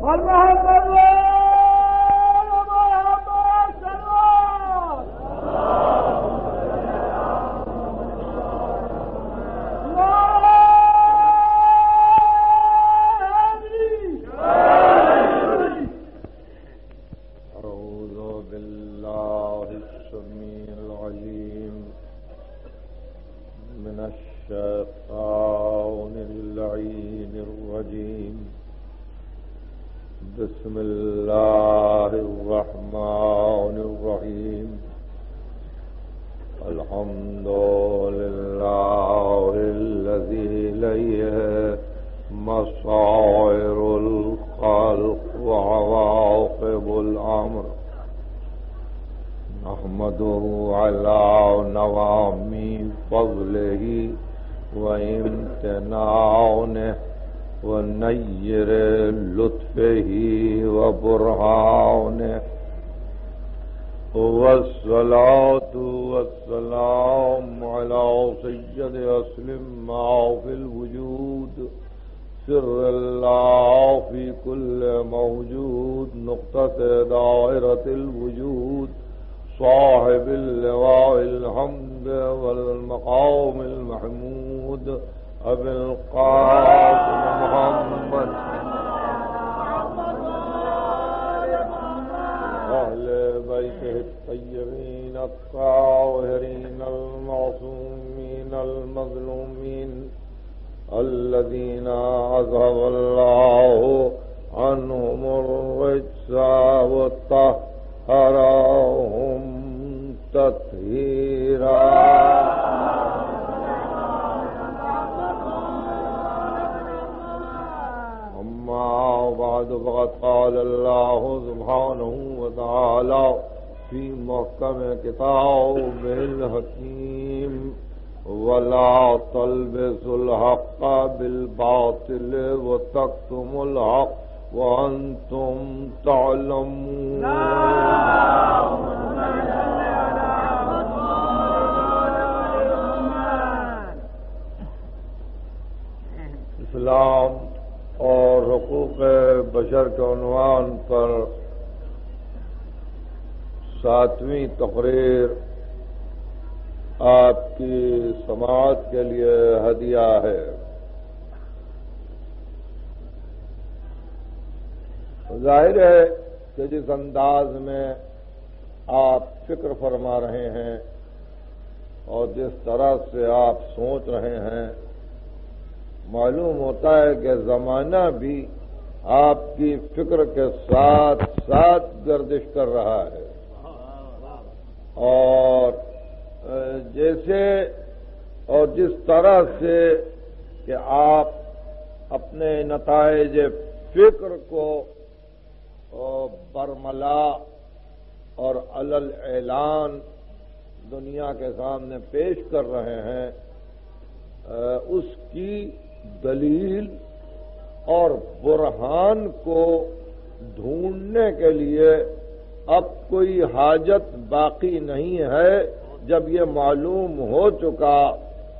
اور محمد أذهب الله عنهم الرجس وطهراهم تطهيرا. أما بعد، فقد قال الله سبحانه وتعالى في محكم كتابه الحكيم. ولا تلبسوا الحق بالباطل وتكتموا الحق وأنتم تعلمون اسلام اور حقوق بشر کے عنوان پر ساتویں تقریر آپ کی سماج کے لیے ہدیہ ہے۔ ظاہر ہے کہ جس انداز میں آپ فکر فرما رہے ہیں اور جس طرح سے آپ سوچ رہے ہیں، معلوم ہوتا ہے کہ زمانہ بھی آپ کی فکر کے ساتھ ساتھ گردش کر رہا ہے۔ اور جیسے اور جس طرح سے کہ آپ اپنے نتائج فکر کو برملا اور الل اعلان دنیا کے سامنے پیش کر رہے ہیں اس کی دلیل اور برہان کو ڈھونڈنے کے لیے اب کوئی حاجت باقی نہیں ہے۔ جب یہ معلوم ہو چکا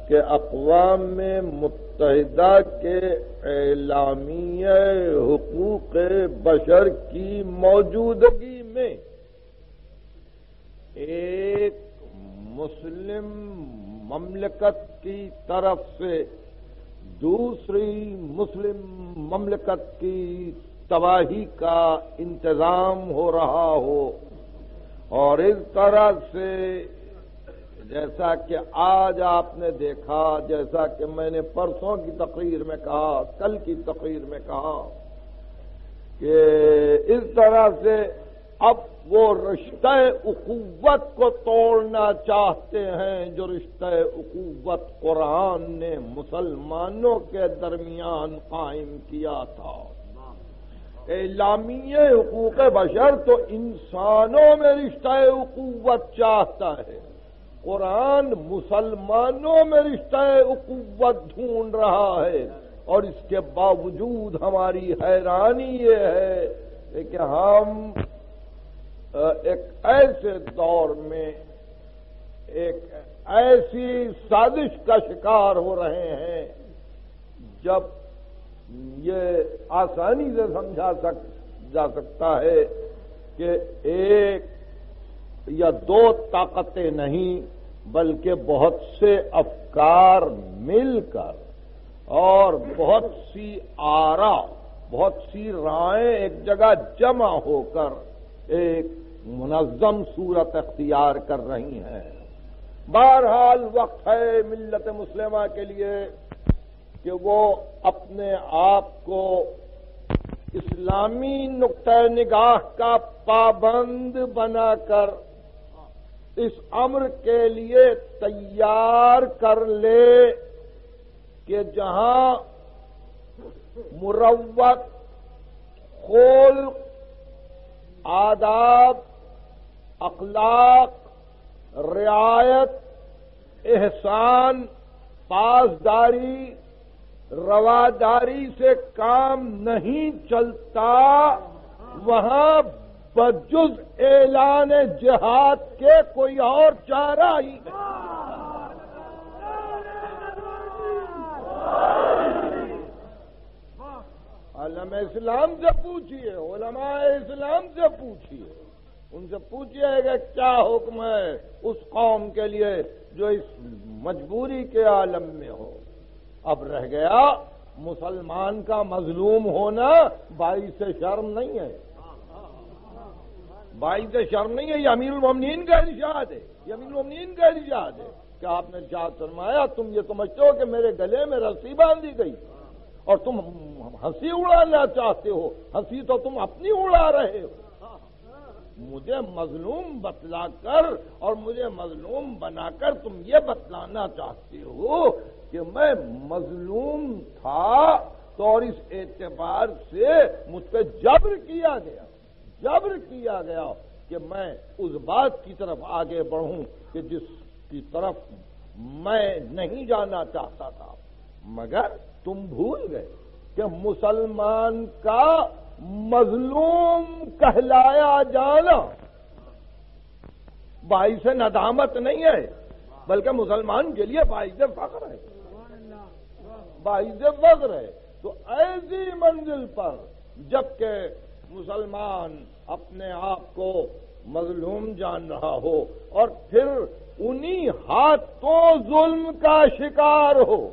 کہ اقوام میں متحدہ کے اعلامی حقوق بشر کی موجودگی میں ایک مسلم مملکت کی طرف سے دوسری مسلم مملکت کی تباہی کا انتظام ہو رہا ہو اور اس طرح سے جیسا کہ آج آپ نے دیکھا، جیسا کہ میں نے پرسوں کی تقریر میں کہا، کل کی تقریر میں کہا کہ اس طرح سے اب وہ رشتہ اقوت کو توڑنا چاہتے ہیں، جو رشتہ اقوت قرآن نے مسلمانوں کے درمیان قائم کیا تھا۔ اعلامی حقوق بشر، تو انسانوں میں رشتہ اقوت چاہتا ہے۔ قرآن مسلمانوں میں رشتہ اقوت ڈھونڈ رہا ہے اور اس کے باوجود ہماری حیرانی یہ ہے کہ ہم ایک ایسے دور میں ایک ایسی سازش کا شکار ہو رہے ہیں جب یہ آسانی سے سمجھا سک، جا سکتا ہے کہ ایک یا دو طاقتیں نہیں بلکہ بہت سے افکار مل کر اور بہت سی آرا، بہت سی رائے ایک جگہ جمع ہو کر ایک منظم صورت اختیار کر رہی ہیں۔ بہرحال وقت ہے ملت مسلمہ کے لیے کہ وہ اپنے آپ کو اسلامی نقطۂ نگاہ کا پابند بنا کر اس امر کے لیے تیار کر لے کہ جہاں مروت خول آداب، اخلاق، رعایت، احسان، پاسداری، رواداری سے کام نہیں چلتا، وہاں بجز اعلان جہاد کے کوئی اور چارہ ہی علم اسلام سے پوچھیے علماء اسلام سے پوچھیے ان سے پوچھیے کہ کیا حکم ہے اس قوم کے لیے جو اس مجبوری کے عالم میں ہو۔ اب رہ گیا، مسلمان کا مظلوم ہونا بائی سے شرم نہیں ہے۔ بائی سے شرم نہیں ہے، یہ امیر المنین کا ارشاد ہے، یہ امیر المنین کا ارشاد ہے کہ آپ نے چار فرمایا، تم یہ سمجھتے ہو کہ میرے گلے میں رسی باندھی گئی اور تم ہنسی اڑانا چاہتے ہو، ہنسی تو تم اپنی اڑا رہے ہو۔ مجھے مظلوم بتلا کر اور مجھے مظلوم بنا کر تم یہ بتلانا چاہتے ہو کہ میں مظلوم تھا تو اور اس اعتبار سے مجھ پہ جبر کیا گیا۔ جبر کیا گیا کہ میں اس بات کی طرف آگے بڑھوں کہ جس کی طرف میں نہیں جانا چاہتا تھا، مگر تم بھول گئے کہ مسلمان کا مظلوم کہلایا جانا۔ باعث ندامت نہیں ہے، بلکہ مسلمان کے لیے باعث فخر ہے۔ باعث فخر ہے۔ تو ایسی منزل پر جبکہ مسلمان اپنے آپ کو مظلوم جان رہا ہو اور پھر انہی ہاتھوں ظلم کا شکار ہو۔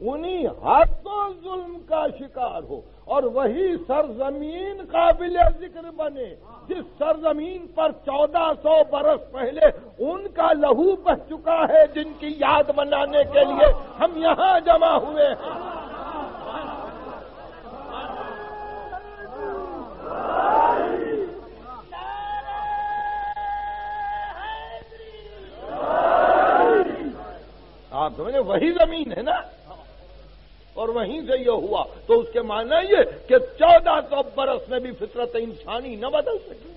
انہی ہاتھوں ظلم کا شکار ہو اور وہی سرزمین قابل ذکر بنے۔ جس سرزمین پر چودہ سو برس پہلے ان کا لہو بہ چکا ہے جن کی یاد بنانے کے لیے ہم یہاں جمع ہوئے ہیں۔ آپ سمجھے، وہی زمین ہے نا؟ اور وہیں سے یہ ہوا۔ تو اس کے معنی یہ کہ چودہ سو برس میں بھی فطرت انسانی نہ بدل سکی۔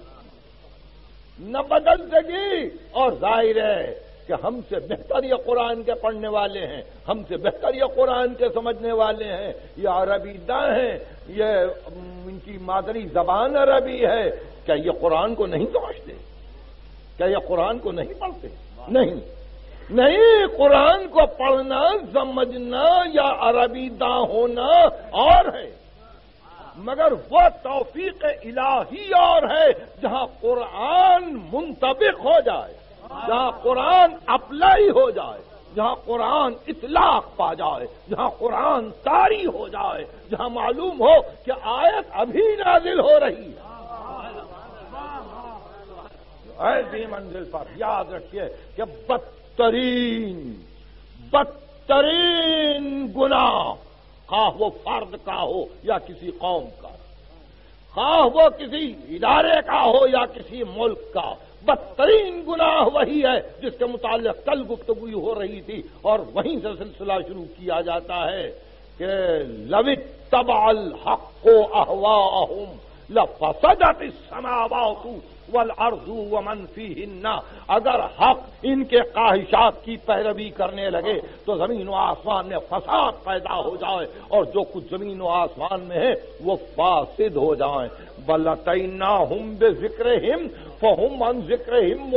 نہ بدل سکی اور ظاہر ہے کہ ہم سے بہتر یہ قرآن کے پڑھنے والے ہیں، ہم سے بہتر یہ قرآن کے سمجھنے والے ہیں۔ یہ عربی داں ہیں، یہ ان کی مادری زبان عربی ہے۔ کیا یہ قرآن کو نہیں سمجھتے؟ کیا یہ قرآن کو نہیں پڑھتے؟ نہیں۔ نہیں، قرآن کو پڑھنا، سمجھنا یا عربی داں ہونا اور ہے۔ مگر وہ توفیق الہی اور ہے جہاں قرآن منطبق ہو جائے۔ جہاں قرآن اپلائی ہو جائے، جہاں قرآن اطلاق پا جائے، جہاں قرآن تاری ہو جائے، جہاں معلوم ہو کہ آیت ابھی نازل ہو رہی ہے۔ ایسی منزل پر، یاد رکھیے کہ بدترین بدترین گناہ خواہ وہ فرد کا ہو یا کسی قوم کا، خواہ وہ کسی ادارے کا ہو یا کسی ملک کا۔ بدترین گناہ وہی ہے جس کے متعلق کل گفتگو ہو رہی تھی اور وہیں سے سلسلہ شروع کیا جاتا ہے کہ لوت تب الحق کو احوا لفسدت السماوات والارض ومن فیہن اگر حق ان کے خواہشات کی پیروی کرنے لگے تو زمین و آسمان میں فساد پیدا ہو جائے اور جو کچھ زمین و آسمان میں ہے وہ فاسد ہو جائیں بلطینا ہم بے ذکر ہم ان ذکر ہم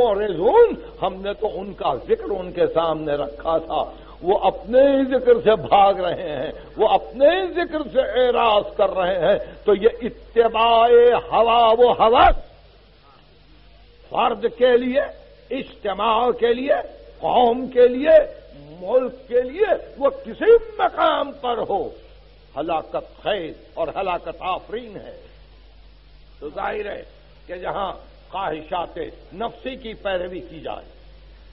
ہم نے تو ان کا ذکر ان کے سامنے رکھا تھا۔ وہ اپنے ہی ذکر سے بھاگ رہے ہیں، وہ اپنے ہی ذکر سے اعراض کر رہے ہیں۔ تو یہ اتباع ہوا، وہ حوث فرد کے لیے، اجتماع کے لیے، قوم کے لیے، ملک کے لیے، وہ کسی مقام پر ہو۔ ہلاکت خیز اور ہلاکت آفرین ہے۔ تو ظاہر ہے کہ جہاں خواہشات نفسی کی پیروی کی جائے۔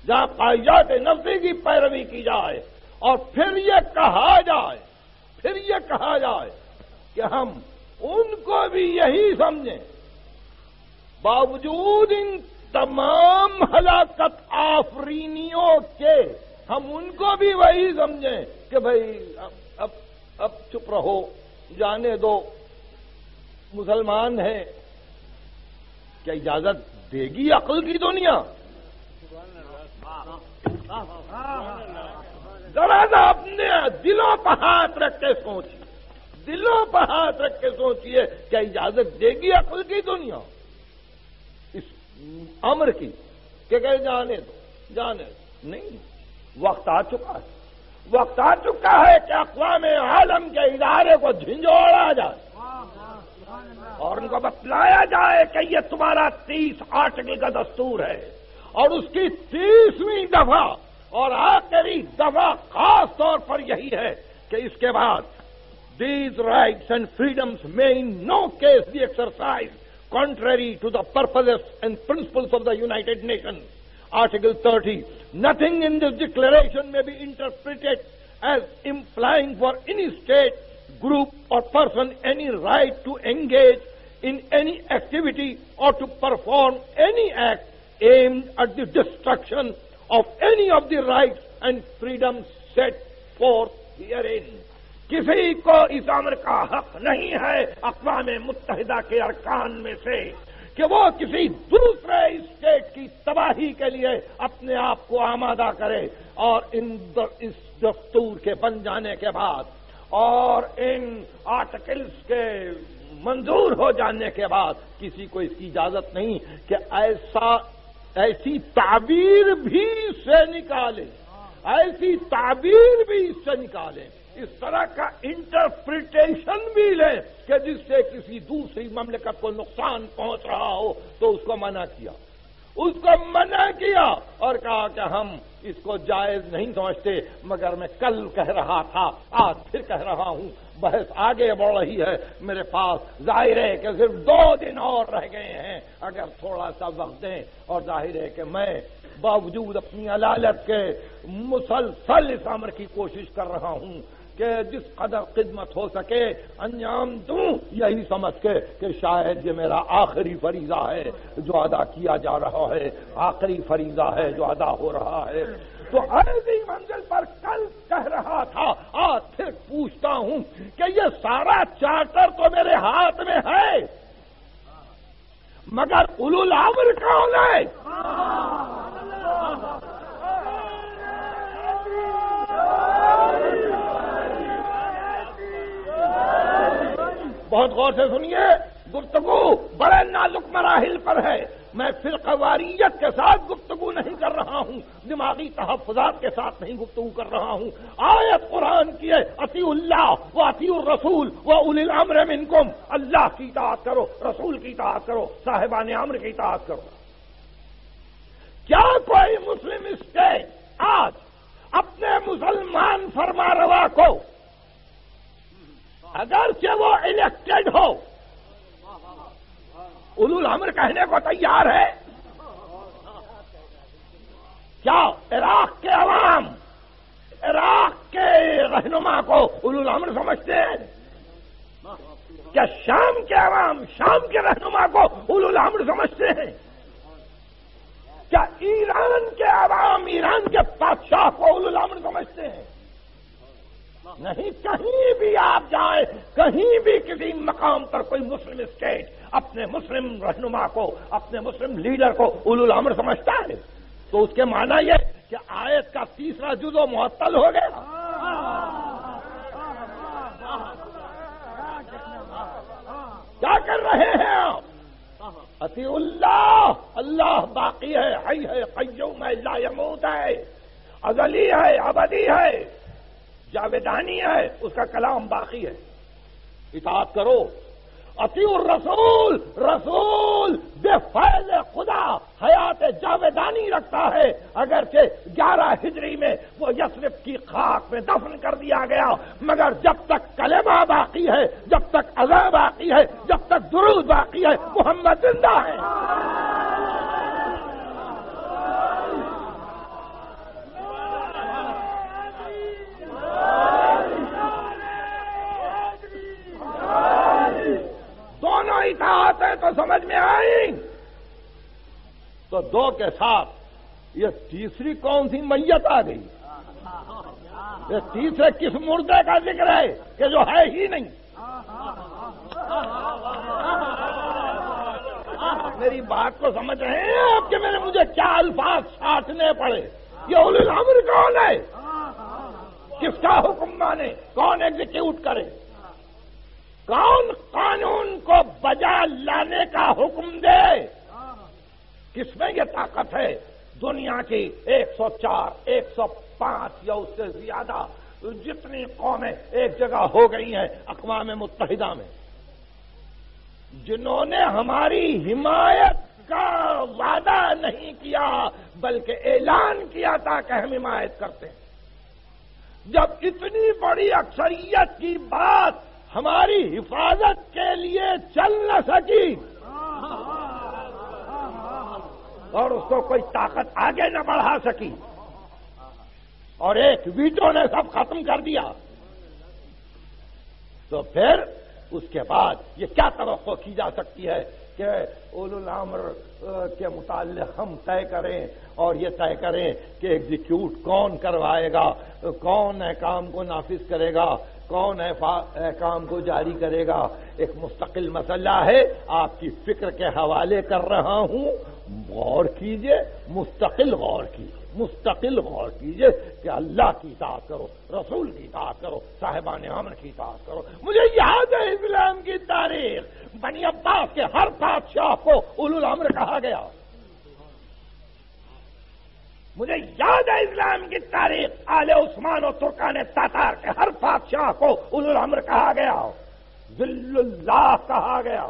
جہاں خواہشات نفسی کی پیروی کی جائے اور پھر یہ کہا جائے، پھر یہ کہا جائے کہ ہم ان کو بھی یہی سمجھیں۔ باوجود ان تمام ہلاکت آفرینیوں کے ہم ان کو بھی وہی سمجھیں کہ بھائی اب اب چپ رہو، جانے دو۔ مسلمان ہیں کیا اجازت دے گی عقل کی دنیا؟ ذرا سا اپنے دلوں پر ہاتھ رکھ کے سوچیے۔ دلوں پر ہاتھ رکھ کے سوچیے، کیا اجازت دے گی عقل کی دنیا؟ اس امر کی، کہ کہ جانے دو جانے دو۔ نہیں، وقت آ چکا ہے۔ وقت آ چکا ہے کہ اقوام عالم کے ادارے کو جھنجھوڑا جائے۔ اور ان کو بتلایا جائے کہ یہ تمہارا تیس آرٹیکل کا دستور ہے اور اس کی تیسویں دفعہ اور آخری دفعہ خاص طور پر یہی ہے کہ اس کے بعد دیز رائٹس اینڈ فریڈمس میں in no case the exercise contrary to the purpose and principles of the United Nation article thirty nothing in this declaration میں be interpreted as implying for any state group or person any right to engage in any activity or to perform any act aimed at the destruction of any of the rights and freedoms set forth herein. کسی کو اس امر کا حق نہیں ہے اقوام متحدہ کے ارکان میں سے کہ وہ کسی دوسرے اسٹیٹ کی تباہی کے لیے اپنے آپ کو آمادہ کرے اور ان اس دستور کے بن جانے کے بعد اور ان آرٹیکلس کے منظور ہو جانے کے بعد کسی کو اس کی اجازت نہیں کہ ایسا ایسی تعبیر بھی اس سے نکالے ایسی تعبیر بھی اس سے نکالے اس طرح کا انٹرپریٹیشن بھی لے کہ جس سے کسی دوسری مملکت کو نقصان پہنچ رہا ہو تو اس کو منع کیا۔ اس کو منع کیا اور کہا کہ ہم اس کو جائز نہیں سمجھتے، مگر میں کل کہہ رہا تھا، آج پھر کہہ رہا ہوں، بحث آگے بڑھ رہی ہے، میرے پاس ظاہر ہے کہ صرف دو دن اور رہ گئے ہیں، اگر تھوڑا سا وقت دیں اور ظاہر ہے کہ میں باوجود اپنی علالت کے مسلسل اس عمر کی کوشش کر رہا ہوں کہ جس قدر خدمت ہو سکے، انجام دوں، یہی سمجھ کے کہ شاید یہ میرا آخری فریضہ ہے جو ادا کیا جا رہا ہے۔ آخری فریضہ ہے جو ادا ہو رہا ہے۔ تو ایسی منزل پر کل کہہ رہا تھا، آج پھر پوچھتا ہوں کہ یہ سارا چارٹر تو میرے ہاتھ میں ہے، مگر الامر کون ہے؟ بہت غور سے سنیے، گفتگو بڑے نازک مراحل پر ہے۔ میں فرقواریت کے ساتھ گفتگو نہیں کر رہا ہوں، دماغی تحفظات کے ساتھ نہیں گفتگو کر رہا ہوں۔ آیت قرآن کی ہے اتی اللہ و اتی الرسول و اول الامر منکم۔ اللہ کی اطاعت کرو، رسول کی اطاعت کرو، صاحبان امر کی اطاعت کرو۔ کیا کوئی مسلم اسٹیٹ آج اپنے مسلمان فرما روا کو اگرچہ وہ الیکٹڈ ہو۔ اول الامر کہنے کو تیار ہے۔ کیا عراق کے عوام، عراق کے رہنما کو اول الامر سمجھتے ہیں؟ کیا شام کے عوام، شام کے رہنما کو اول الامر سمجھتے ہیں؟ کیا ایران کے عوام، ایران کے بادشاہ کو اول الامر سمجھتے ہیں؟ نہیں، کہیں بھی آپ جائیں، کہیں بھی کسی مقام پر کوئی مسلم اسٹیٹ اپنے مسلم رہنما کو، اپنے مسلم لیڈر کو اول الامر سمجھتا ہے؟ تو اس کے معنی یہ کہ آیت کا تیسرا جزو معطل ہو گیا۔ کیا کر رہے ہیں آپ؟ اتی اللہ اللہ باقی ہے ہے، قیوم ہے، لا یموت ہے ازلی ہے، ابدی ہے۔ جاویدانی ہے، اس کا کلام باقی ہے۔ اطاعت کرو۔ اتی الرسول، رسول بے فیض خدا حیات جاویدانی رکھتا ہے۔ اگرچہ گیارہ ہجری میں وہ یسرف کی خاک میں دفن کر دیا گیا، مگر جب تک کلمہ باقی ہے، جب تک اذا باقی ہے، جب تک درود باقی ہے، محمد زندہ ہے تو سمجھ میں آئی تو دو کے ساتھ یہ تیسری کون سی میت آ گئی؟ یہ تیسرے کس مردے کا ذکر ہے کہ جو ہے ہی نہیں؟ میری بات کو سمجھ رہے ہیں آپ کہ میرے مجھے کیا الفاظ ساتھنے پڑے؟ یہ اول الامر کون ہے؟ کس کا حکم مانے؟ کون ایگزیکیوٹ کرے؟ کون قانون کو بجا لانے کا حکم دے؟ کس میں یہ طاقت ہے؟ دنیا کی ایک سو چار، ایک سو پانچ یا اس سے زیادہ جتنی قومیں ایک جگہ ہو گئی ہیں اقوام متحدہ میں۔ جنہوں نے ہماری حمایت کا وعدہ نہیں کیا، بلکہ اعلان کیا تھا کہ ہم حمایت کرتے ہیں۔ جب اتنی بڑی اکثریت کی بات ہماری حفاظت کے لیے چل نہ سکی۔ اور اس کو کوئی طاقت آگے نہ بڑھا سکی۔ اور ایک ویٹو نے سب ختم کر دیا۔ تو پھر اس کے بعد یہ کیا توقع کی جا سکتی ہے کہ اول الامر کے متعلق ہم طے کریں اور یہ طے کریں کہ ایگزیکیوٹ کون کروائے گا، کون کام کو نافذ کرے گا، کون کام کو جاری کرے گا۔ ایک مستقل مسئلہ ہے، آپ کی فکر کے حوالے کر رہا ہوں۔ غور کیجیے، مستقل غور کیجیے مستقل غور کیجیے کہ اللہ کی اطاعت کرو، رسول کی اطاعت کرو، صاحبان عمر کی اطاعت کرو۔ مجھے یاد ہے اسلام کی تاریخ۔ بنی عباس کے ہر بادشاہ کو اول الامر کہا گیا۔ مجھے یاد ہے اسلام کی تاریخ۔ آل عثمان و ترکان تاتار کے ہر بادشاہ کو اول الامر کہا گیا۔ ذل اللہ کہا گیا۔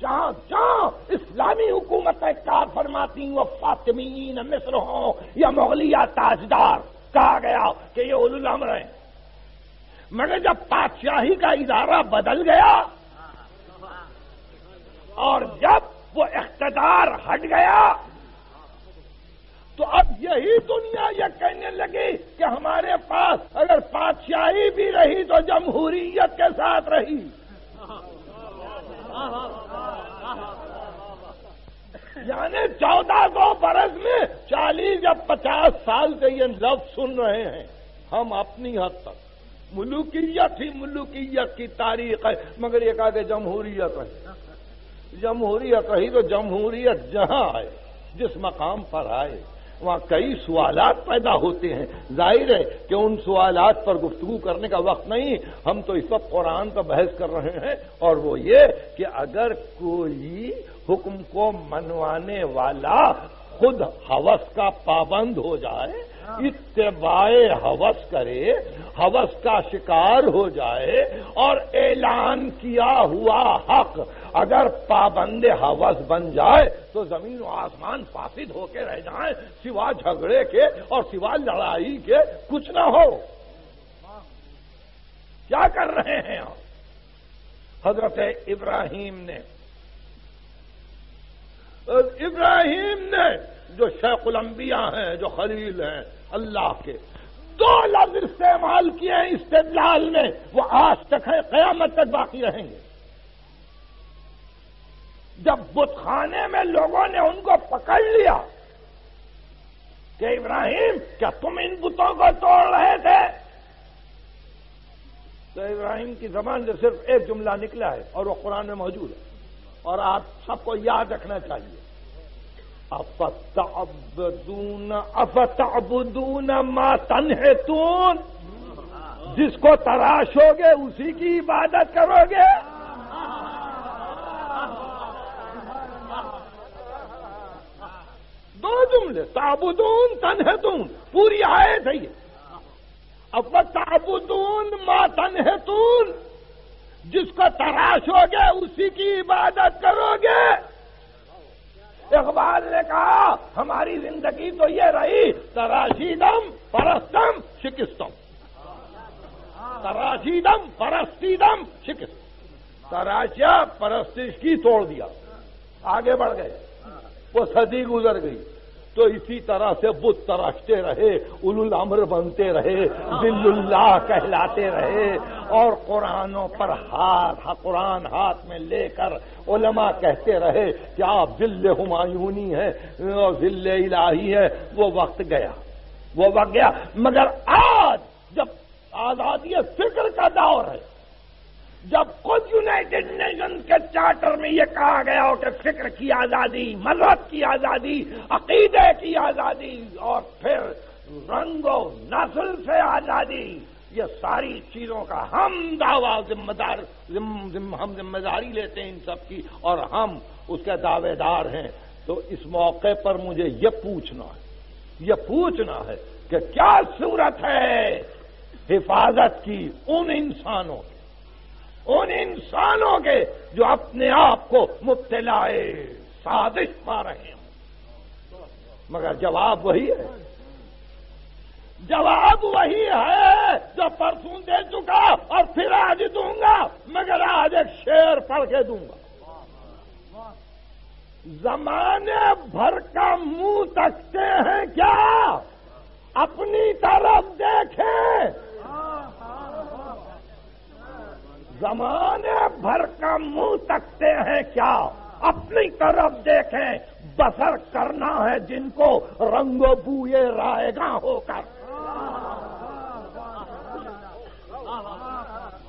جہاں جہاں اسلامی حکومت کار فرماتی وہ فاطمین مصر ہوں یا مغلیہ تاجدار۔ کہا گیا کہ یہ اول الامر ہیں۔ مگر جب بادشاہی کا ادارہ بدل گیا اور جب وہ اقتدار ہٹ گیا، تو اب یہی دنیا یہ کہنے لگی کہ ہمارے پاس اگر بادشاہی بھی رہی تو جمہوریت کے ساتھ رہی۔ یعنی چودہ سو برس میں چالیس یا پچاس سال سے یہ لفظ سن رہے ہیں۔ ہم اپنی حد تک۔ ملوکیت ہی ملوکیت کی تاریخ ہے، مگر یہ کہا کہ جمہوریت رہی جمہوریت رہی تو جمہوریت جہاں آئے جس مقام پر آئے۔ وہاں کئی سوالات پیدا ہوتے ہیں۔ ظاہر ہے کہ ان سوالات پر گفتگو کرنے کا وقت نہیں۔ ہم تو اس وقت قرآن کا بحث کر رہے ہیں۔ اور وہ یہ کہ اگر کوئی حکم کو منوانے والا خود حوث کا پابند ہو جائے اتباع حوث کرے، حوث کا شکار ہو جائے اور اعلان کیا ہوا حق۔ اگر پابند حوث بن جائے تو زمین و آسمان فاسد ہو کے رہ جائیں، سوا جھگڑے کے اور سوا لڑائی کے کچھ نہ ہو۔ کیا کر رہے ہیں آپ؟ حضرت ابراہیم نے ابراہیم نے جو شیخ الانبیاء ہیں، جو خلیل ہیں اللہ کے دو لفظ استعمال کیے ہیں استدلال میں وہ آج تک ہے، قیامت تک باقی رہیں گے۔ جب بت خانے میں لوگوں نے ان کو پکڑ لیا کہ ابراہیم، کیا تم ان بتوں کو توڑ رہے تھے؟ تو ابراہیم کی زبان سے صرف ایک جملہ نکلا ہے اور وہ قرآن میں موجود ہے۔ اور آپ سب کو یاد رکھنا چاہیے۔ افتعبدون افتعبدون ما تنحتون؟ جس کو تراشو گے اسی کی عبادت کرو گے دو جملے تابودون تنہتون پوری آئے تھے یہ۔ اب تابودون ما تنہتون جس کو تراشو گے اسی کی عبادت کرو گے اقبال نے کہا، ہماری زندگی تو یہ رہی تراشیدم پرستم شکستم. تراشیدم پرستیدم شکست تراشیا پرستش کی توڑ دیا. آگے بڑھ گئے. وہ صدی گزر گئی. تو اسی طرح سے بت تراشتے رہے اول الامر بنتے رہے دل اللہ کہلاتے رہے، اور قرآنوں پر ہاتھ، قرآن ہاتھ میں لے کر علماء کہتے رہے کہ آپ ذل ہمایونی ہے اور ذل الہی ہے وہ وقت گیا، وہ وقت گیا، مگر آج جب آزادی فکر کا دور ہے جب خود یونائٹڈ نیشن کے چارٹر میں یہ کہا گیا ہو کہ فکر کی آزادی، مذہب کی آزادی، عقیدے کی آزادی اور پھر رنگ و نسل سے آزادی، یہ ساری چیزوں کا ہم دعوی ذمہ دار ہم ذمہ داری لیتے ہیں ان سب کی اور ہم اس کے دعوے دار ہیں۔ تو اس موقع پر مجھے یہ پوچھنا ہے، یہ پوچھنا ہے کہ کیا صورت ہے حفاظت کی ان انسانوں کی؟ ان انسانوں کے جو اپنے آپ کو مبتلا سازش پا رہے ہوں۔ مگر جواب وہی ہے۔ جواب وہی ہے جو پرسوں دے چکا اور پھر آج دوں گا، مگر آج ایک شیر پڑھ کے دوں گا۔ زمانے بھر کا منہ تکتے ہیں کیا؟ اپنی طرف دیکھیں۔ زمانے بھر کا منہ تکتے ہیں کیا؟ اپنی طرف دیکھیں، بسر کرنا ہے جن کو رنگ و بوئے رائے گا ہو کر۔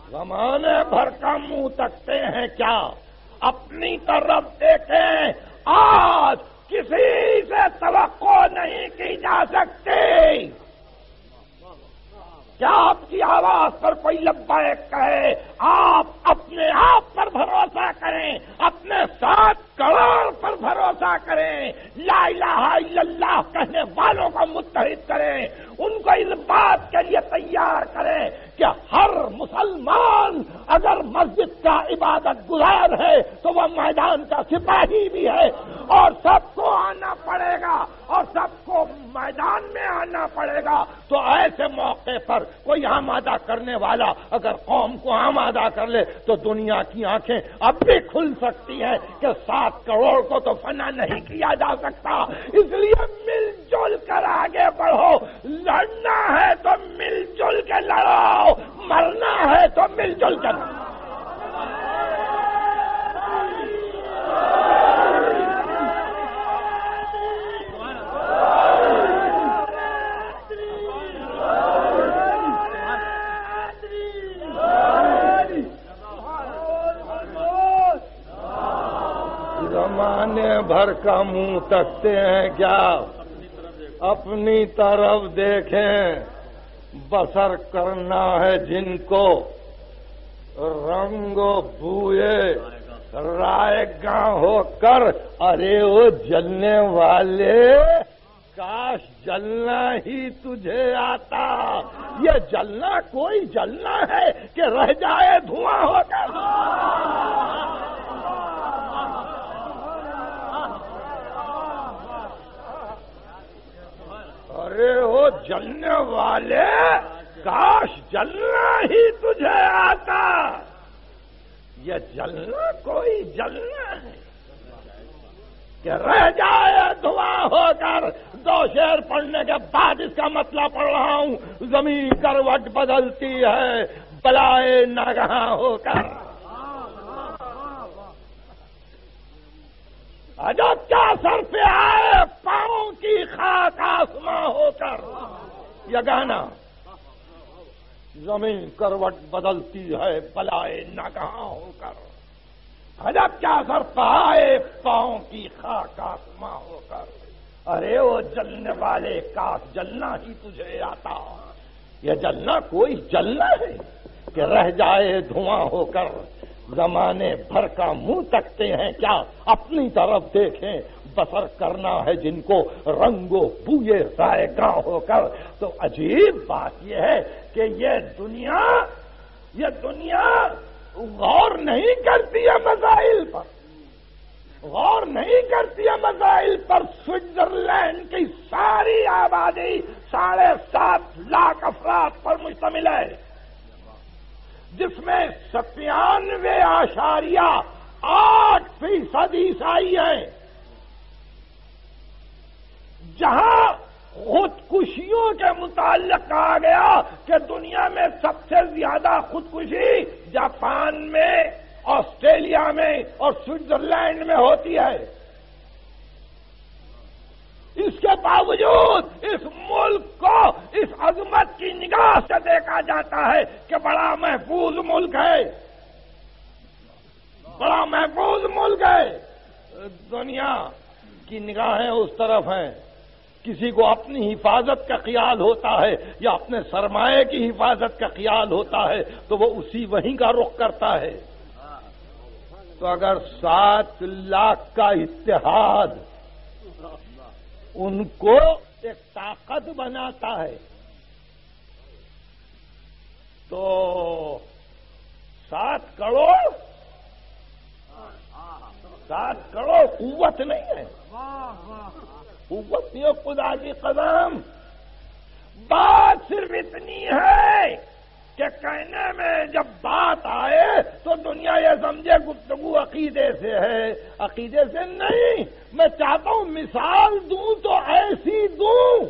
زمانے بھر کا منہ تکتے ہیں کیا؟ اپنی طرف دیکھیں، آج کسی سے توقع نہیں کی جا سکتی۔ کیا آپ کی آواز پر کوئی لبیک کہے؟ آپ اپنے آپ پر بھروسہ کریں، اپنے ساتھ کروڑ پر بھروسہ کریں۔ لا الہ الا اللہ کہنے والوں کو متحد کریں ان کو اس بات کے لیے تیار کریں کہ ہر مسلمان اگر مسجد کا عبادت گزار ہے تو وہ میدان کا سپاہی بھی ہے اور سب کو آنا پڑے گا اور سب کو میدان میں آنا پڑے گا تو ایسے موقع پر کوئی آمادہ کرنے والا اگر قوم کو آمادہ کر لے تو دنیا کی آنکھیں اب بھی کھل سکتی ہیں کہ سات کروڑ کو تو فنا نہیں کیا جا سکتا۔ اس لیے مل جل کر آگے بڑھو لڑنا ہے تو مل جل کے لڑو مرنا ہے تو مل جل کر زمانے بھر کا منہ تکتے ہیں کیا؟ اپنی طرف دیکھیں، بسر کرنا ہے جن کو۔ رنگ بوئے، رائے گاں ہو کر، ارے وہ جلنے والے۔ کاش جلنا ہی تجھے آتا۔ یہ جلنا کوئی جلنا ہے کہ رہ جائے دھواں ہو کر۔ ارے وہ جلنے والے؟ کاش جلنا ہی تجھے آتا۔ یہ جلنا کوئی جلنا ہے۔ کہ رہ جائے دعا ہو کر دو شیر پڑھنے کے بعد اس کا مطلب پڑھ رہا ہوں۔ زمین کروٹ بدلتی ہے، بلائے نگاہ ہو کر۔ عجب کیا سر پہ آئے؟ پاؤں کی خاک آسماں ہو کر۔ یہ گانا زمین کروٹ بدلتی ہے بلائے نہ ہو کر۔ عجب کیا سر پائے پاؤں کی خاک آسماں ہو کر۔ ارے وہ جلنے والے کاف جلنا ہی تجھے آتا۔ یہ جلنا کوئی جلنا ہے کہ رہ جائے دھواں ہو کر۔ زمانے بھر کا منہ تکتے ہیں کیا اپنی طرف دیکھیں۔ بسر کرنا ہے جن کو رنگو بوئے رائے ہو کر۔ تو عجیب بات یہ ہے کہ یہ دنیا یہ دنیا غور نہیں کرتی ہے مسائل پر۔ غور نہیں کرتی ہے مسائل پر۔ سوئٹزرلینڈ کی ساری آبادی ساڑھے سات لاکھ افراد پر مشتمل ہے۔ جس میں ستیانوے آشاریہ آٹھ فیصد عیسائی ہیں۔ جہاں خودکشیوں کے متعلق کہا گیا کہ دنیا میں سب سے زیادہ خودکشی جاپان میں، آسٹریلیا میں اور سوئٹزرلینڈ میں ہوتی ہے۔ اس کے باوجود اس ملک کو، اس عظمت کی نگاہ سے دیکھا جاتا ہے کہ بڑا محفوظ ملک ہے۔ بڑا محفوظ ملک ہے۔ دنیا کی نگاہیں اس طرف ہیں۔ کسی کو اپنی حفاظت کا خیال ہوتا ہے یا اپنے سرمایہ کی حفاظت کا خیال ہوتا ہے تو وہ اسی وہیں کا رخ کرتا ہے۔ تو اگر سات لاکھ کا اتحاد ان کو ایک طاقت بناتا ہے، تو سات کروڑ سات کروڑ قوت نہیں ہے۔ قوت نہیں خدا کی قدم۔ بات صرف اتنی ہے کہ کہنے میں جب بات آئے تو دنیا یہ سمجھے گفتگو عقیدے سے ہے۔ عقیدے سے نہیں، میں چاہتا ہوں مثال دوں تو ایسی دوں۔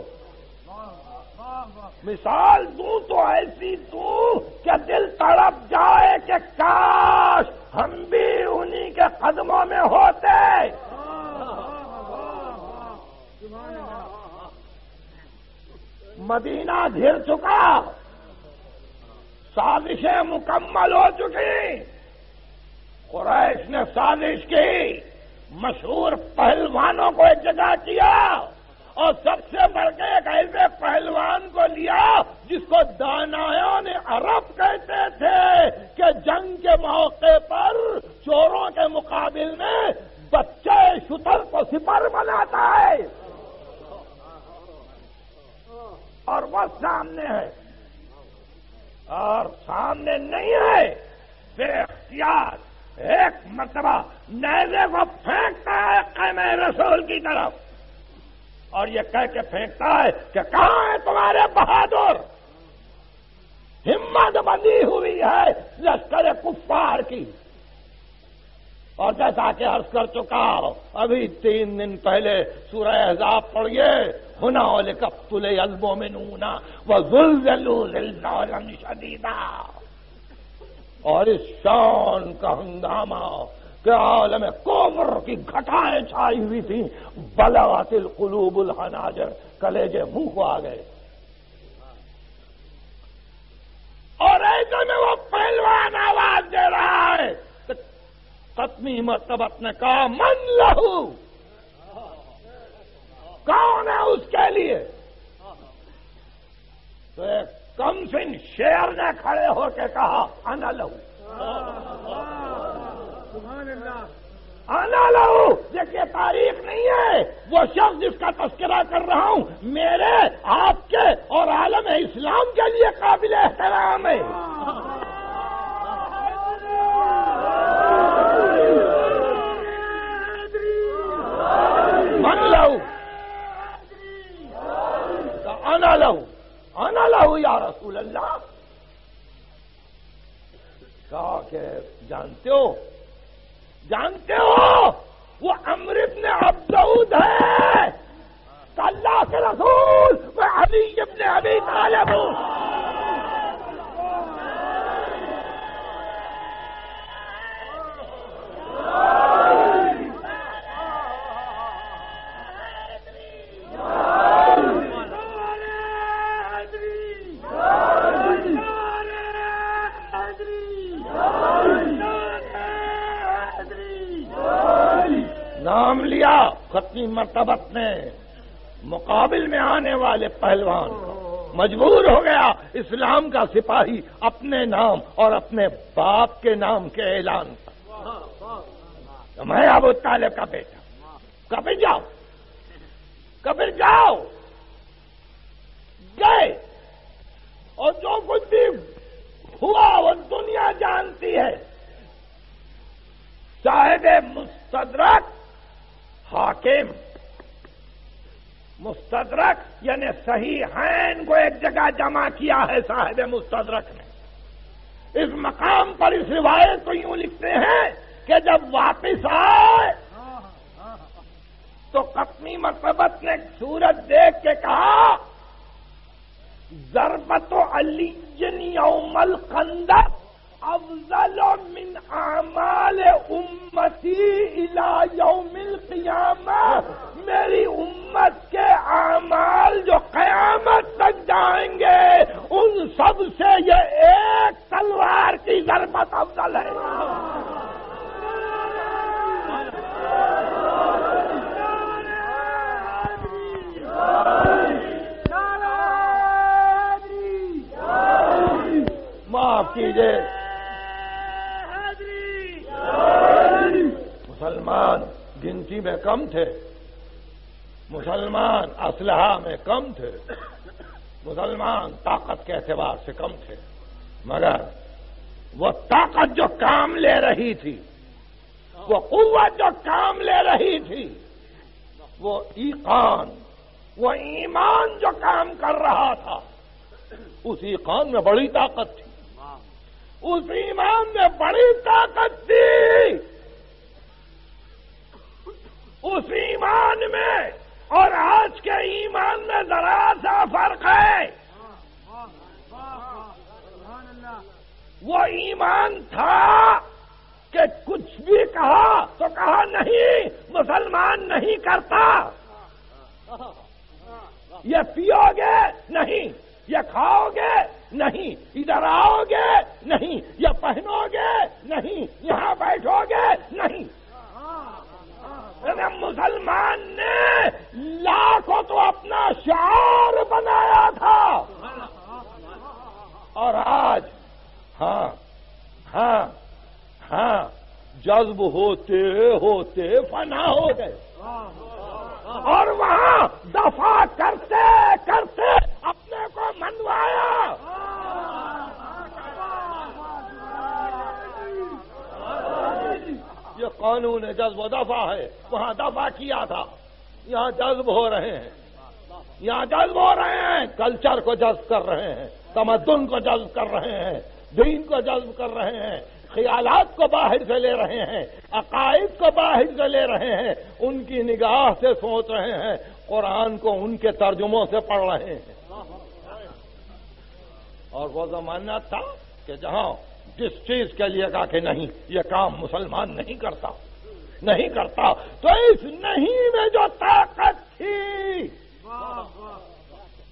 مثال دوں تو ایسی دوں کہ دل تڑپ جائے کہ کاش ہم بھی انہی کے قدموں میں ہوتے۔ مدینہ گھر چکا۔ سازشیں مکمل ہو چکی۔ قریش نے سازش کی۔ مشہور پہلوانوں کو ایک جگہ کیا۔ اور سب سے بڑھ کے ایک ایسے پہلوان کو لیا جس کو دانایوں نے عرب کہتے تھے کہ جنگ کے موقع پر چوروں کے مقابل میں بچے شتر کو سپر بناتا ہے۔ اور وہ سامنے ہے۔ اور سامنے نہیں ہے۔ بے اختیار۔ ایک مرتبہ نیزے کو پھینکتا ہے قیم رسول کی طرف۔ اور یہ کہہ کے پھینکتا ہے کہ کہاں ہے تمہارے بہادر؟ ہمت بندی ہوئی ہے لشکر کفار کی۔ اور جیسا کہ عرض کر چکا ابھی تین دن پہلے سورہ احزاب پڑھیے ہونا کپتل البوں میں نونا وہ شدیدہ اور اس شان کا ہنگامہ کہ عالم کومر کی گھٹائیں چھائی ہوئی تھیں بلاوات القلوب الحناجر کلیجے منہ کو آ گئے۔ اور ایسے میں وہ پہلوان آواز دے رہا ہے قتمی مرتبت نے کہا، من لہو کون ہے اس کے لیے؟ تو ایک کم سن شیر نے کھڑے ہو کے کہا انا لہو۔ آنا لہو۔ دیکھیے تاریخ نہیں ہے۔ وہ شخص جس کا تذکرہ کر رہا ہوں میرے آپ کے اور عالم اسلام کے لیے قابل احترام ہے من لہو آنا لہو آنا لہو یا رسول اللہ۔ کہا کہ جانتے ہو؟ جانتے ہو؟ وہ امرت ابن ابدعود ہے۔ اللہ کے رسول وہ ابھی ابن ابھی طالب ہوں نام لیا ختمی مرتبت نے مقابل میں آنے والے پہلوان مجبور ہو گیا۔ اسلام کا سپاہی اپنے نام اور اپنے باپ کے نام کے اعلان پر۔ میں ابو طالب کا بیٹا۔ کبھی جاؤ۔ کبھی جاؤ۔ گئے۔ اور جو کچھ بھی ہوا وہ دنیا جانتی ہے۔ صاحب مستدرک حاکم۔ مستدرک یعنی صحیح ہین کو ایک جگہ جمع کیا ہے صاحب مستدرک نے۔ اس مقام پر اس روایت کو یوں لکھتے ہیں کہ جب واپس آئے، تو کپنی مرتبت نے سورج دیکھ کے کہا، ضربت و علی یوم القندق افضل من اعمال امتی الى یوم القیامہ۔ میری امت کے اعمال جو قیامت تک جائیں گے، ان سب سے یہ ایک تلوار کی ضربت افضل ہے۔ معاف کیجیے گنتی میں کم تھے مسلمان اسلحہ میں کم تھے مسلمان طاقت کے اعتبار سے کم تھے مگر وہ طاقت جو کام لے رہی تھی وہ قوت جو کام لے رہی تھی وہ ایقان وہ ایمان جو کام کر رہا تھا اس ایقان میں بڑی طاقت تھی۔ اس ایمان میں بڑی طاقت تھی۔ اس ایمان میں اور آج کے ایمان میں ذرا سا فرق ہے۔ وہ ایمان تھا کہ کچھ بھی کہا تو کہا نہیں، مسلمان نہیں کرتا۔ یہ پیو گے؟ نہیں۔ یہ کھاؤ گے؟ نہیں۔ ادھر آؤ گے؟ نہیں۔ یہ پہنو گے؟ نہیں۔ یہاں بیٹھو گے؟ نہیں۔ مسلمان نے لاکھوں تو اپنا شعار بنایا تھا۔ اور آج ہاں ہاں ہاں جذب ہوتے ہوتے فنا ہو گئے۔ اور وہاں دفاع کرتے کرتے اپنے کو منوایا۔ یہ قانون جذب و دفاع ہے۔ وہاں دفاع کیا تھا؟ یہاں جذب ہو رہے ہیں۔ یہاں جذب ہو رہے ہیں۔ کلچر کو جذب کر رہے ہیں۔ تمدن کو جذب کر رہے ہیں۔ دین کو جذب کر رہے ہیں۔ خیالات کو باہر سے لے رہے ہیں۔ عقائد کو باہر سے لے رہے ہیں۔ ان کی نگاہ سے سوچ رہے ہیں۔ قرآن کو ان کے ترجموں سے پڑھ رہے ہیں۔ اور وہ زمانہ تھا کہ جہاں جس چیز کے لیے کہا کہ نہیں، یہ کام مسلمان نہیں کرتا۔ نہیں کرتا۔ تو اس نہیں میں جو طاقت تھی۔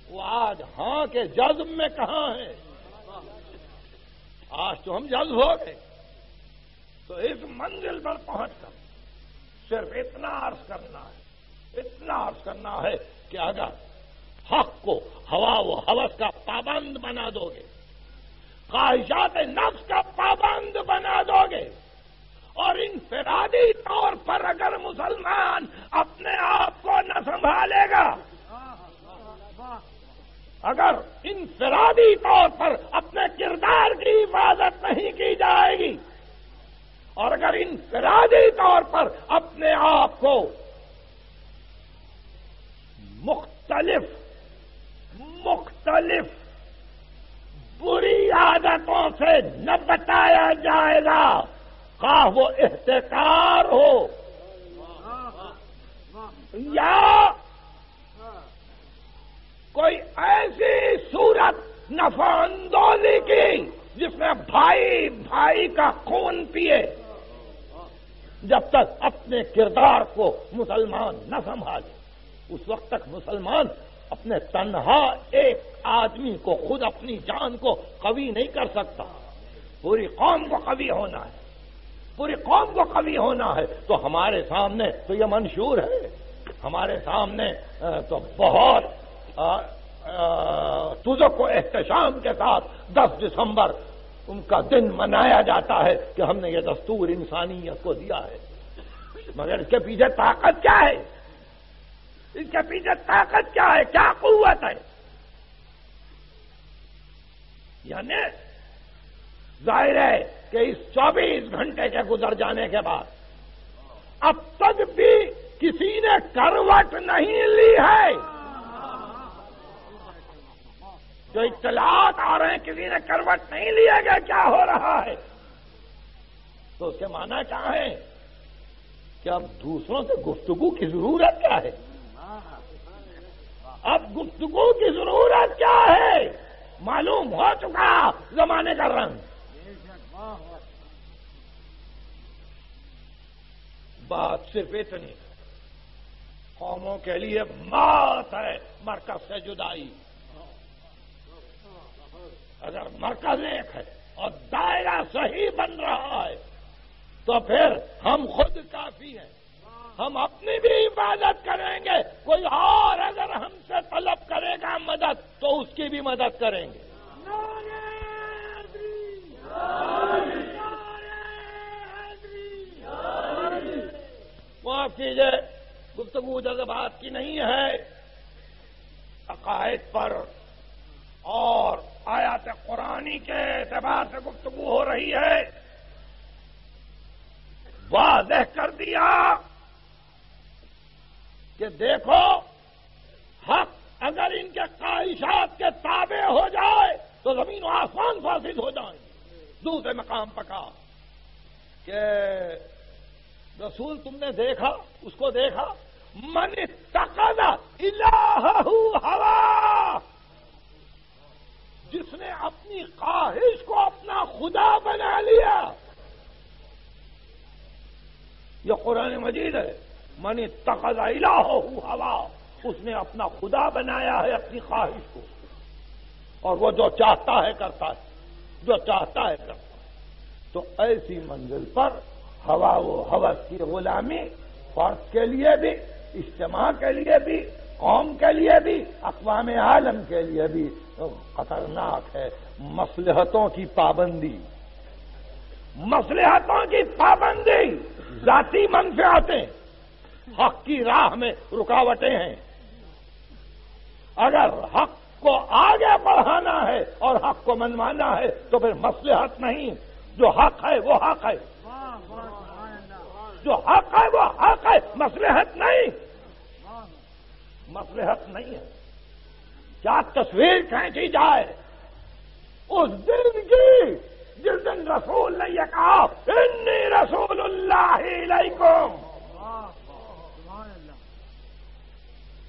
وہ آج ہاں کے جذب میں کہاں ہے؟ آج تو ہم جذب ہو گئے۔ تو اس منزل پر پہنچ کر صرف اتنا عرض کرنا ہے، اتنا عرض کرنا ہے کہ اگر حق کو ہوا و حوث کا پابند بنا دو گے خواہشات نفس کا پابند بنا دو گے۔ اور انفرادی طور پر اگر مسلمان اپنے آپ کو نہ سنبھالے گا، اگر انفرادی طور پر اپنے کردار کی حفاظت نہیں کی جائے گی، اور اگر انفرادی طور پر اپنے آپ کو مختلف مختلف بری عادتوں سے نہ بتایا جائے گا۔ خواہ وہ احتکار ہو۔ یا کوئی ایسی صورت نفاندوزی کی جس میں بھائی بھائی کا خون پیے جب تک اپنے کردار کو مسلمان نہ سنبھالے، اس وقت تک مسلمان اپنے تنہا ایک آدمی کو خود اپنی جان کو قوی نہیں کر سکتا۔ پوری قوم کو قوی ہونا ہے۔ پوری قوم کو قوی ہونا ہے۔ تو ہمارے سامنے تو یہ منشور ہے۔ ہمارے سامنے تو بہت تجھ کو احتشام کے ساتھ دس دسمبر ان کا دن منایا جاتا ہے کہ ہم نے یہ دستور انسانیت کو دیا ہے۔ مگر اس کے پیچھے طاقت کیا ہے؟ اس کے پیچھے طاقت کیا ہے؟ کیا قوت ہے؟ یعنی ظاہر ہے کہ اس چوبیس گھنٹے کے گزر جانے کے بعد اب تک بھی کسی نے کروٹ نہیں لی ہے۔ جو اطلاعات آ رہے ہیں، کسی نے کروٹ نہیں لیا گیا کیا ہو رہا ہے؟ تو اس کے معنی کیا ہے کہ اب دوسروں سے گفتگو کی ضرورت کیا ہے؟ اب گفتگو کی ضرورت کیا ہے؟ معلوم ہو چکا زمانے کا رنگ۔ بات صرف اتنی۔ قوموں کے لیے مات ہے مرکز سے جدائی۔ اگر مرکز ایک ہے اور دائرہ صحیح بن رہا ہے، تو پھر ہم خود کافی ہیں۔ ہم اپنی بھی عبادت کریں گے۔ کوئی اور اگر ہم سے طلب کرے گا مدد، تو اس کی بھی مدد کریں گے۔ معاف کیجیے گفتگو جذبات کی نہیں ہے۔ عقائد پر اور آیات قرآنی کے اعتبار سے گفتگو ہو رہی ہے۔ واضح کر دیا۔ کہ دیکھو، حق اگر ان کے خواہشات کے تابع ہو جائے تو زمین و آسمان فاسد ہو جائیں دوسرے مقام پکا کہ رسول تم نے دیکھا، اس کو دیکھا، من تقد الہ ہوا جس نے اپنی خواہش کو اپنا خدا بنا لیا۔ یہ قرآن مجید ہے۔ منی تقد الہ ہوا، اس نے اپنا خدا بنایا ہے اپنی خواہش کو۔ اور وہ جو چاہتا ہے کرتا ہے، جو چاہتا ہے کرتا ہے۔ تو ایسی منزل پر ہوا و حوث کی غلامی فرض کے لیے بھی، اجتماع کے لیے بھی، قوم کے لیے بھی، اقوام عالم کے لیے بھی خطرناک ہے۔ مسلحتوں کی پابندی۔ مسلحتوں کی پابندی، ذاتی منفعتیں۔ حق کی راہ میں رکاوٹیں ہیں۔ اگر حق کو آگے بڑھانا ہے اور حق کو منوانا ہے تو پھر مسلحت نہیں۔ جو حق ہے وہ حق ہے۔ جو حق ہے وہ حق ہے مسلحت نہیں۔ مسلحت نہیں ہے۔ کیا تصویر کھینچی جائے؟ اس دن کی جس دن رسول نے یہ کہا انی رسول اللہ علیکم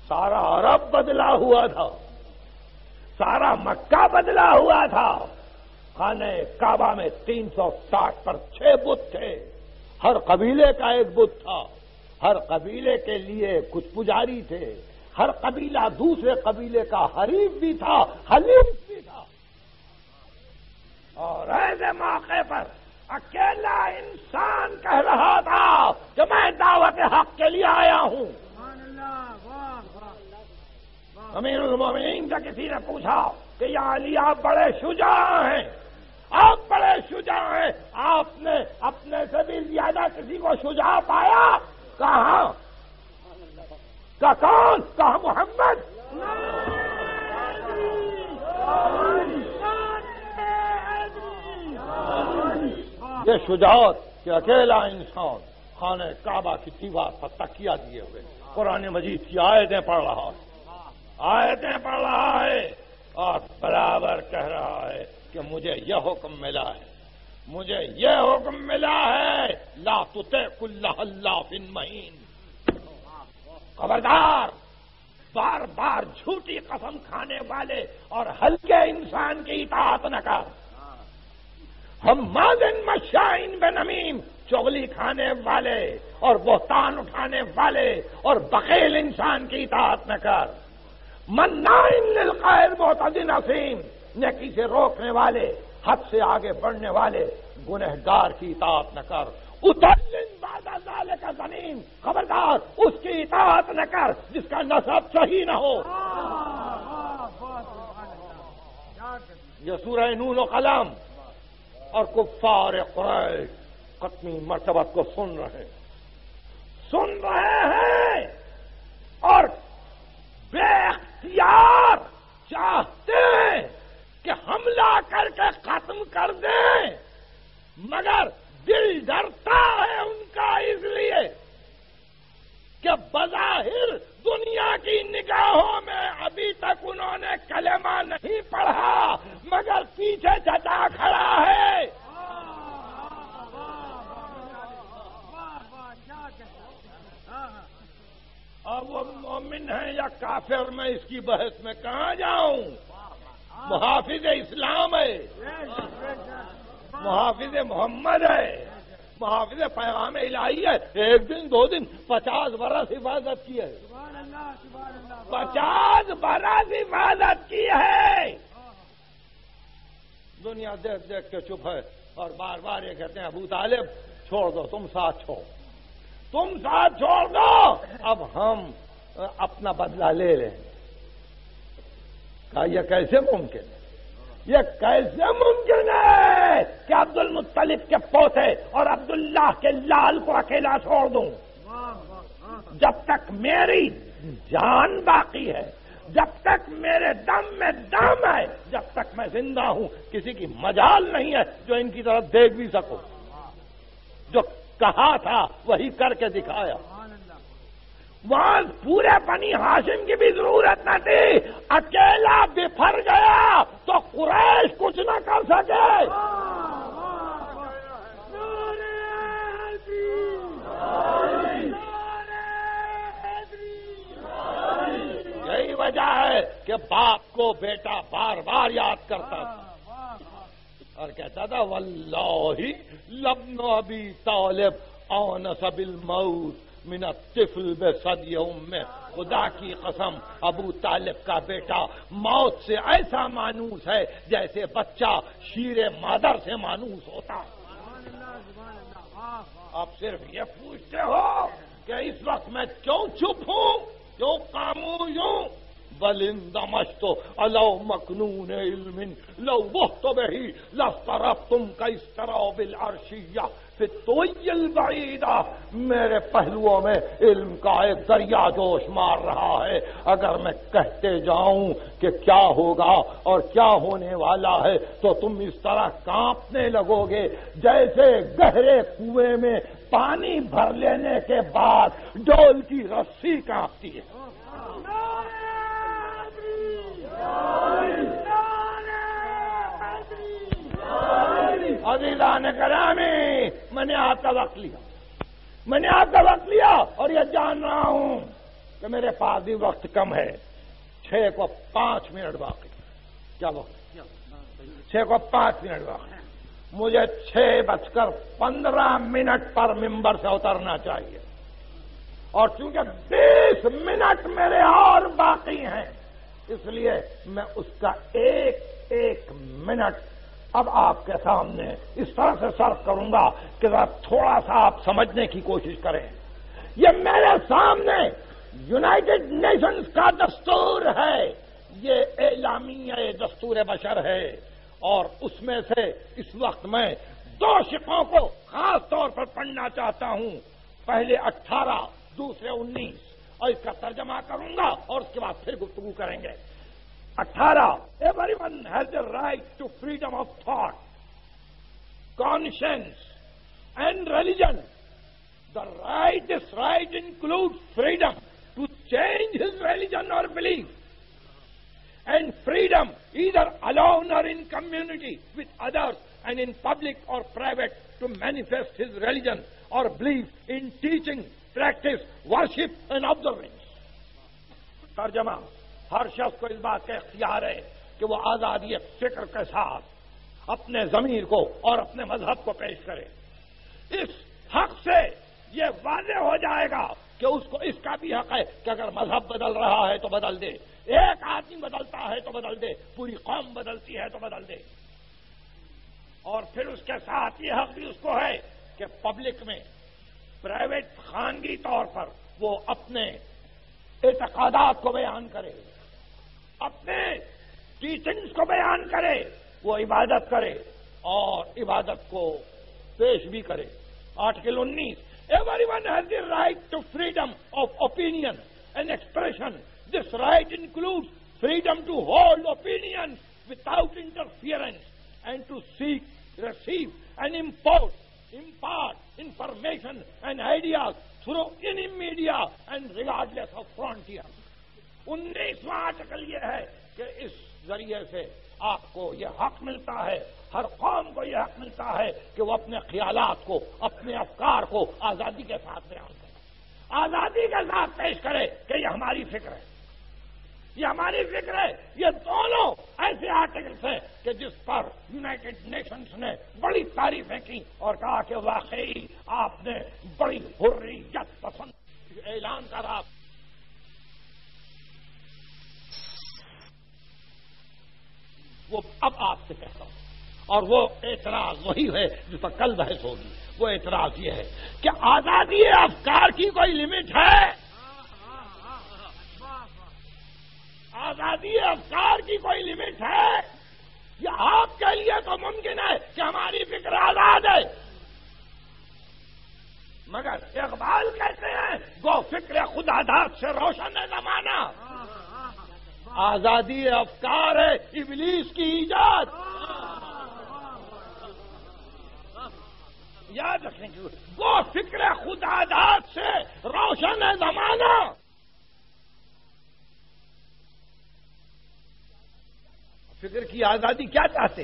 سارا عرب بدلا ہوا تھا۔ سارا مکہ بدلا ہوا تھا۔ خانے کعبہ میں تین سو ساٹھ پر چھ بت تھے۔ ہر قبیلے کا ایک بت تھا۔ ہر قبیلے کے لیے کچھ پجاری تھے۔ ہر قبیلہ دوسرے قبیلے کا حریف بھی تھا، حلیف بھی تھا۔ اور ایسے موقع پر اکیلا انسان کہہ رہا تھا کہ میں دعوت حق کے لیے آیا ہوں۔ امیر المومنین سے کسی نے پوچھا کہ یا علی آپ بڑے شجاع ہیں۔ آپ بڑے شجاع ہیں۔ آپ نے اپنے سے بھی زیادہ کسی کو شجاع پایا؟ کہاں؟ کا کون؟ کہا محمد؟ یہ شجاعت کہ اکیلا انسان خانہ کعبہ کی دیوار پر تکیا دیے ہوئے قرآن مجید کی آیتیں پڑھ رہا ہے۔ آیتیں پڑھ رہا ہے اور برابر کہہ رہا ہے کہ مجھے یہ حکم ملا ہے۔ مجھے یہ حکم ملا ہے۔ لا تتے کل اللہ بن مہین خبردار! بار بار جھوٹی قسم کھانے والے اور ہلکے انسان کی اطاعت نہ کر۔ ہم مادن مشائن بن امیم چغلی کھانے والے اور بہتان اٹھانے والے اور بقیل انسان کی اطاعت نہ کر۔ منائن للقائر معتد نیکی سے روکنے والے، حد سے آگے بڑھنے والے، گنہگار کی اطاعت نہ کر۔ اتن کا زمین خبردار، اس کی اطاعت نہ کر جس کا نصب صحیح نہ ہو۔ یہ سورہ نون و قلم۔ اور کفار قریش قتمی مرتبت کو سن رہے سن رہے ہیں اور بے اختیار چاہتے ہیں کہ حملہ کر کے ختم کر دیں، مگر دل ڈرتا ہے ان کا اس لیے کہ بظاہر دنیا کی نگاہوں میں ابھی تک انہوں نے کلمہ نہیں پڑھا، مگر پیچھے چچا کھڑا ہے۔ اب وہ مومن ہے یا کافر میں اس کی بحث میں کہاں جاؤں؟ محافظ اسلام ہے۔ محافظ محمد ہے۔ محافظ پیغام الہی ہے۔ ایک دن، دو دن، پچاس برس حفاظت کی ہے۔ پچاس برس حفاظت کی ہے۔ دنیا دیکھ دیکھ کے چپ ہے، اور بار بار یہ کہتے ہیں، ابو طالب، چھوڑ دو، تم ساتھ چھوڑ تم ساتھ چھوڑ دو۔ اب ہم اپنا بدلہ لے لیں کہا، یہ کیسے ممکن ہے؟ یہ کیسے ممکن ہے کہ عبد المطلب کے پوتے اور عبداللہ کے لال کو اکیلا چھوڑ دوں؟ جب تک میری جان باقی ہے، جب تک میرے دم میں دم ہے، جب تک میں زندہ ہوں، کسی کی مجال نہیں ہے جو ان کی طرف دیکھ بھی سکو جو کہا تھا، وہی کر کے دکھایا۔ وہاں پورے بنی ہاشم کی بھی ضرورت نہ تھی۔ اکیلا بفر گیا تو قریش کچھ نہ کر سکے۔ یہی وجہ ہے کہ باپ کو بیٹا بار بار یاد کرتا تھا۔ اور کہتا تھا، واللہ لبن ابی طالب اون سب الموت من الطفل بے صدی میں خدا کی قسم، ابو طالب کا بیٹا موت سے ایسا مانوس ہے جیسے بچہ شیر مادر سے مانوس ہوتا آپ صرف یہ پوچھتے ہو کہ اس وقت میں کیوں چپ ہوں، کیوں خاموش ہوں؟ بلندمش تو الو مکنون علم لو وہ تو بہی لفترف تم کا اس طرح بل پھر تو بعیدہ میرے پہلوؤں میں علم کا ایک دریا جوش مار رہا ہے اگر میں کہتے جاؤں کہ کیا ہوگا اور کیا ہونے والا ہے تو تم اس طرح کانپنے لگو گے جیسے گہرے کنویں میں پانی بھر لینے کے بعد ڈول کی رسی کانپتی ہے عزیزان کرامی میں نے آپ کا وقت لیا۔ میں نے آپ کا وقت لیا اور یہ جان رہا ہوں کہ میرے پاس بھی وقت کم ہے۔ چھ کو پانچ منٹ باقی۔ کیا وقت؟ چھ کو پانچ منٹ باقی۔ مجھے چھ بج کر پندرہ منٹ پر ممبر سے اترنا چاہیے۔ اور چونکہ بیس منٹ میرے اور باقی ہیں اس لیے میں اس کا ایک ایک منٹ اب آپ کے سامنے اس طرح سے صرف کروں گا کہ ذرا تھوڑا سا آپ سمجھنے کی کوشش کریں۔ یہ میرے سامنے یونائٹڈ نیشنز کا دستور ہے۔ یہ اعلامی دستور بشر ہے۔ اور اس میں سے اس وقت میں دو شکوں کو خاص طور پر پڑھنا چاہتا ہوں۔ پہلے اٹھارہ، دوسرے انیس۔ اور اس کا ترجمہ کروں گا اور اس کے بعد پھر گفتگو کریں گے۔ اٹھارہ every one has a right to freedom of thought conscience and religion the right this right include freedom to change his religion or belief and freedom either alone or in community with others and in public or private to manifest his religion or belief in teaching practice, worship and observance ترجمہ، ہر شخص کو اس بات کا اختیار ہے کہ وہ آزادی فکر کے ساتھ اپنے ضمیر کو اور اپنے مذہب کو پیش کرے۔ اس حق سے یہ واضح ہو جائے گا کہ اس کو، اس کا بھی حق ہے کہ اگر مذہب بدل رہا ہے تو بدل دے۔ ایک آدمی بدلتا ہے تو بدل دے۔ پوری قوم بدلتی ہے تو بدل دے۔ اور پھر اس کے ساتھ یہ حق بھی اس کو ہے کہ پبلک میں پرائیویٹ خانگی طور پر وہ اپنے اعتقادات کو بیان کرے اپنے ٹیچنگز کو بیان کرے وہ عبادت کرے اور عبادت کو پیش بھی کرے article Anees every one has the right to freedom of opinion and expression this right include freedom to hold opinion without interference and to seek receive and impose impart information and ideas through any media and regardless of frontier. انیسواں article یہ ہے کہ اس ذریعے سے آپ کو یہ حق ملتا ہے ہر قوم کو یہ حق ملتا ہے کہ وہ اپنے خیالات کو اپنے افکار کو آزادی کے ساتھ بیان کرے آزادی کے ساتھ پیش کرے کہ یہ ہماری فکر ہے یہ ہماری فکر ہے، یہ دونوں ایسے آرٹیکلس ہیں کہ جس پر یوناٹیڈ نیشنز نے بڑی تعریفیں کی اور کہا کہ واقعی آپ نے بڑی حریت پسند اعلان کرا وہ اب آپ سے کہتا ہوں۔ اور وہ اعتراض وہی ہے جس پر کل بحث ہوگی۔ وہ اعتراض یہ ہے کہ آزادی افکار کی کوئی لمٹ ہے؟ آزادی افکار کی کوئی لمٹ ہے؟ یا آپ کے لیے تو ممکن ہے کہ ہماری فکر آزاد ہے۔ مگر اقبال کہتے ہیں، وہ فکر خدا داد سے روشن ہے زمانہ۔ آزادی افکار ہے، ابلیس کی ایجاد۔ یاد رکھیں گے وہ فکر خدا داد سے روشن ہے زمانہ۔ فکر کی آزادی کیا چاہتے